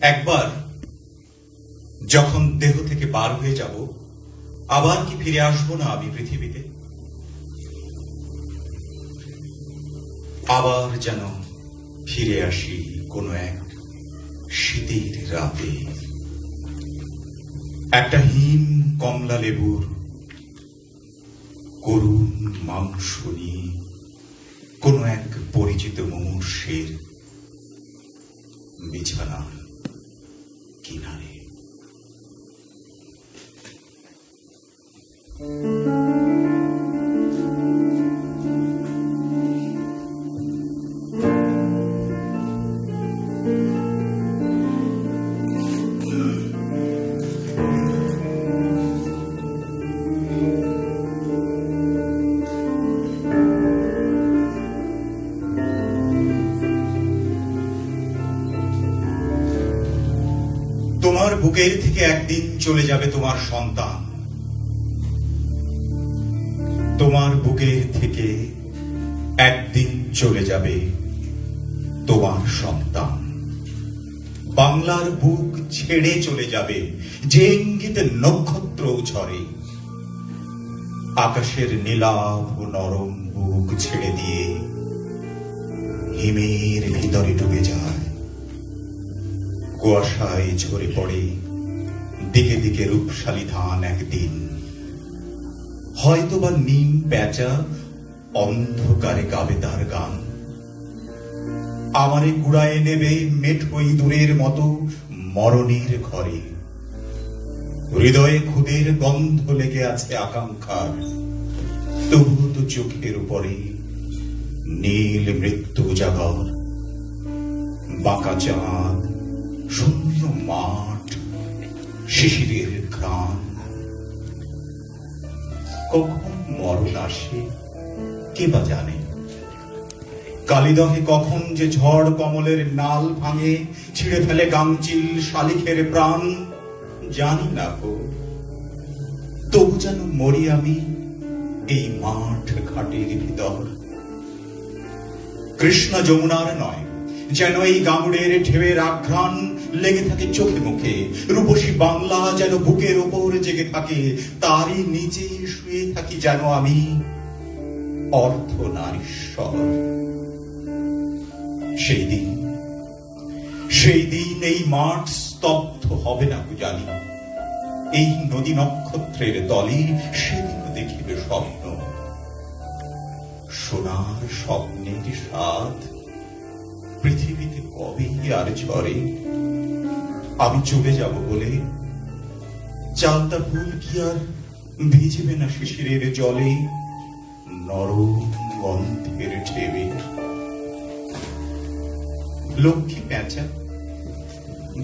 একবার যখন দেহ থেকে বার হয়ে যাব, আবার কি ফিরে আসব না আমি পৃথিবীতে? আবার যেন ফিরে আসি কোনো এক শীতের রাতে। একটা হিম কমলা লেবুর করুণ মাংস নিয়ে কোনো এক পরিচিত মুমূর্ষের きない বুকের থেকে একদিন চলে যাবে তোমার সন্তান। তোমার বুকের থেকে একদিন চলে যাবে তোমার সন্তান। বাংলার বুক ছেড়ে চলে যাবে, যে ইঙ্গিতে নক্ষত্র ঝরে আকাশের নীলাভ নরম বুক ছেড়ে দিয়ে হিমের ভিতরে ডুবে যায়। কুয়াশায় ঝরে পড়ে। দিকে দিকে রূপশালী ধান একদিন। হয়তোবা নিম প্যাঁচা অন্ধকারে গাবে তার গান। আমারে কুড়ায় নেবে মেঠো ইঁদুরের মতো মরণের ঘরে। হৃদয়ে খুদের গন্ধ লেগে আছে আকাঙ্ক্ষার। তবু তো চোখের উপরে নীল মৃত্যু জাগর। বাঁকা চাঁদ শূন্য মাঠ শিশিরের ঘ্রাণ। কখন মরণ আসে, কে বা জানে? কালিদহে কখন যে ঝড় কমলের নাল ভাঙে, ছিঁড়ে ফেলে গামচিল শালিখের প্রাণ? জানি না গো। তবু যেন মরি আমি এই মাঠ ঘাটের ভিতর। কৃষ্ণ যমুনার নয়, যেন এই গামুড়ের ঢেউয়ের আঘ্রাণ লেগে থাকে চোখে মুখে। রূপসী বাংলা যেন বুকের ওপর জেগে থাকে, তারই নিচে শুয়ে থাকি যেন আমি। অর্থ নারীশ্বর সেই দিন সেই দিন এই মাঠ স্তব্ধ হবে না জানি। এই নদী নক্ষত্রের তলে সেদিন দেখিবে স্বপ্ন। সোনার স্বপ্নের স্বাদ পৃথিবীতে কবেই আর ঝরে? আমি চলে যাব বলে চালতা ফুল কি আর ভিজবে না শিশিরের জলে? নরম ঢেবে লক্ষ্মী প্যাঁচা।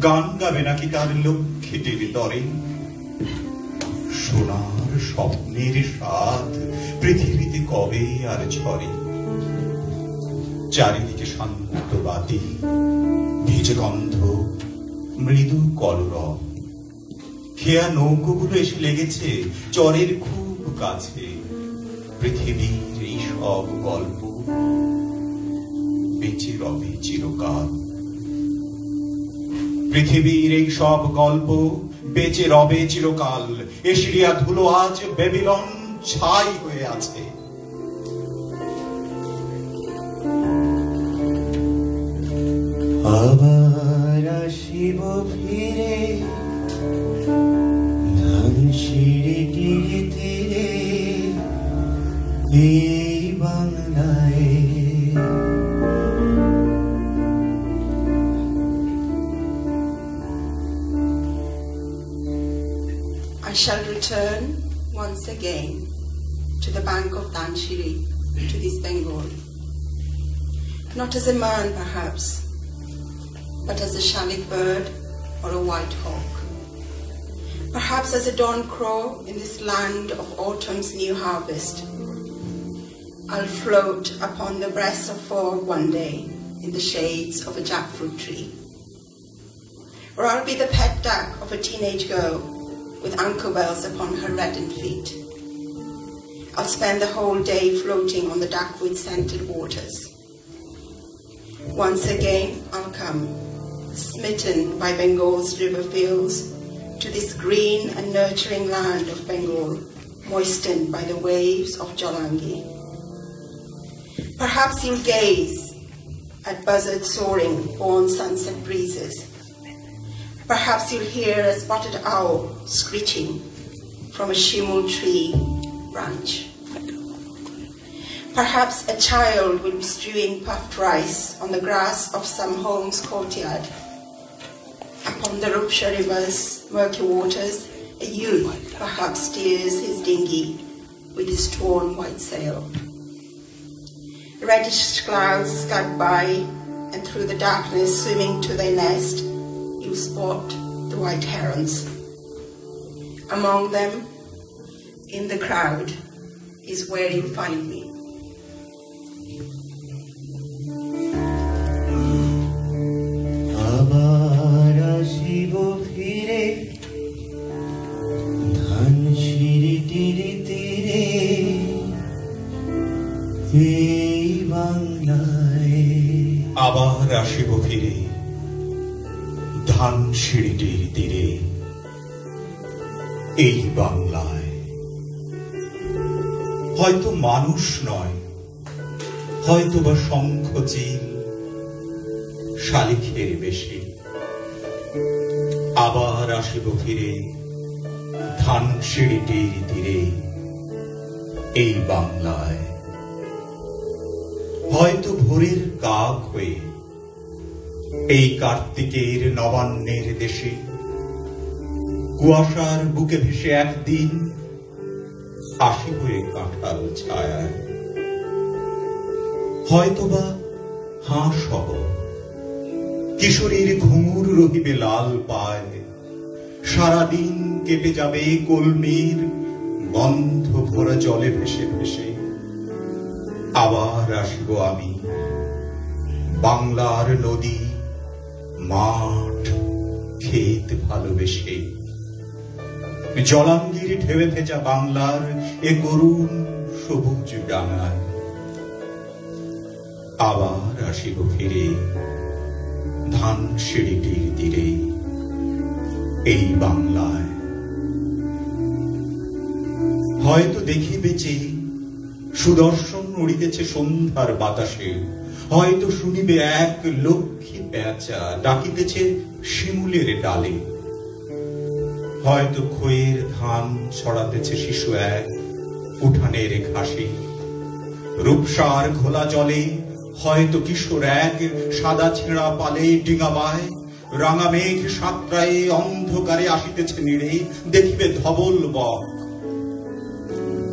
গান গাবে নাকি তার লক্ষ্মীটির তরে? সোনার স্বপ্নের স্বাদ পৃথিবীতে কবে আর ঝরে? চারিদিকে শান্ত বাতি ভিজে গন্ধ মৃদু কলরব। খেয়া নৌকোগুলো এসে লেগেছে চরের খুব কাছে। পৃথিবীর এই সব গল্প বেঁচে রবে চিরকাল। পৃথিবীর এই সব গল্প বেঁচে রবে চিরকাল। এশিয়া ধুলো আজ বেবিলন ছাই হয়ে আছে। আবার আসিব ফিরে ধান সিঁড়িটির তীরে এই বাংলায় I shall return once again to the bank of Danshiri, to this Bengal. Not as a man, perhaps, but as a shalik bird or a white hawk. Perhaps as a dawn crow in this land of autumn's new harvest. I'll float upon the breast of fog one day in the shades of a jackfruit tree. Or I'll be the pet duck of a teenage girl with ankle bells upon her reddened feet. I'll spend the whole day floating on the duckweed scented waters. Once again, I'll come, smitten by Bengal's river fields, to this green and nurturing land of Bengal, moistened by the waves of Jalangi. Perhaps you'll gaze at buzzards soaring on sunset breezes. Perhaps you'll hear a spotted owl screeching from a shimul tree branch. Perhaps a child will be strewing puffed rice on the grass of some home's courtyard. The Rupsha River's murky waters, a youth perhaps steers his dinghy with his torn white sail. Reddish clouds scud by, and through the darkness, swimming to their nest, you spot the white herons. Among them, in the crowd, is where you find me. আবার আসিব ফিরে। ধান সিঁড়িটির তীরে। এই বাংলায়। হয়তো মানুষ নয় হয়তো বা শঙ্খ চিল শালিখের বেশি। আবার আসিব ফিরে ধান সিঁড়িটির তীরে। এই বাংলায়। হয়তো ভোরের কাক হয়ে এই কার্তিকের নবান্নের দেশে কুয়াশার বুকে ভেসে একদিন আসি হয়ে কাঁঠাল ছায়ায়। হয়তোবা হাঁস হব, কিশোরীর ঘুঙুর রহিবে লাল পায়। সারাদিন কেটে যাবে কলমির, গন্ধ ভরা জলে ভেসে ভেসে আবার আসিব আমি। বাংলার নদী, মাঠ, ক্ষেত ভালোবেসে। জলাঙ্গির ঢেবে ভেজা বাংলার এ করুণ সবুজ ডাঙায়। আবার আসিব ফিরে ধান সিঁড়িটির তীরে এই বাংলায়। হয়তো দেখিবেছে সুদর্শন উড়িতেছে সন্ধ্যার বাতাসে। হয়তো শুনিবে এক লক্ষ্মী পেঁচা ডাকিতেছে শিমুলের ডালে। হয়তো খয়ের ধান ছড়াতেছে শিশু এক উঠানের ঘাসে। রূপসার ঘোলা জলে হয়তো কিশোর এক সাদা ছেঁড়া পালে ডিঙাবায় রাঙা মেঘ সাতটায় অন্ধকারে আসিতেছে নিড়ে, দেখিবে ধবল বক।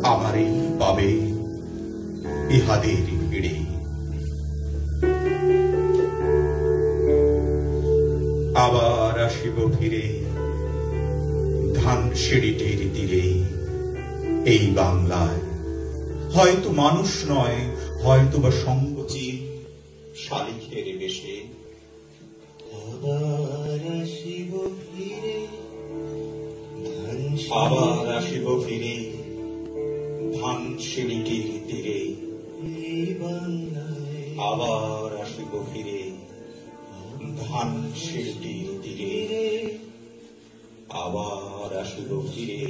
আমারই পাবে ইহাদের ভিড়ে আবার আসিব ফিরে ধান সিঁড়িটির তীরে। এই বাংলায় হয়তো মানুষ নয় হয়তো বা সঙ্গচিত শালিখের বেশে। আবার আসিব ফিরে ধান আবার আসিব ফিরে ধান সিঁড়িটির তীরে। আবার আসিব ফিরে ধান শিল্পীর তীরে। আবার আসিব ফিরে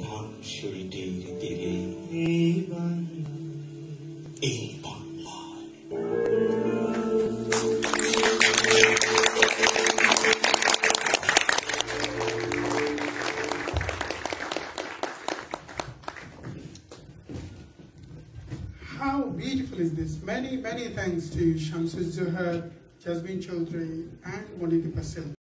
ধান শিল্পীর তীরে। এই Many, many thanks to Shamsul Zuhar, Jasmine Chaudhary, and Monica Pasil.